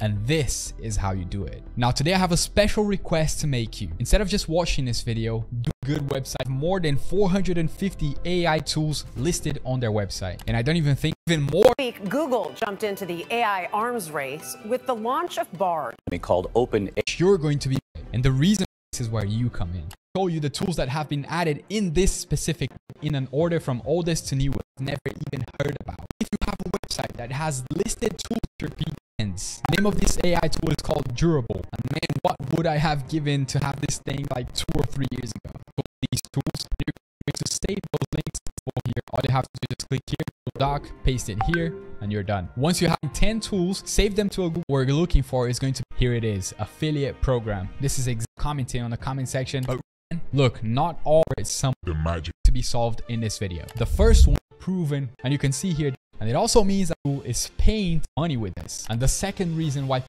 And this is how you do it. Now today I have a special request to make you. Instead of just watching this video, do a good website. More than 450 AI tools listed on their website. And I don't even think even more week, Google jumped into the AI arms race with the launch of Bard. Called Open you're going to be and the reason this is where you come in show you the tools that have been added in this specific in an order from oldest to newest never even heard about if you have a website that has listed tools to repeat the name of this ai tool is called durable. And man what would i have given to have this thing like two or three years ago? These tools you're going to save those links here. All you have to do is click here doc paste it here and you're done. Once you have 10 tools save them to a google. What you're looking for is going to here it is affiliate program. This is commenting on the comment section. But Look, not all it's some the magic. to be solved in this video. The first one proven, and you can see here, and it also means that Google is paying money with this. And the second reason why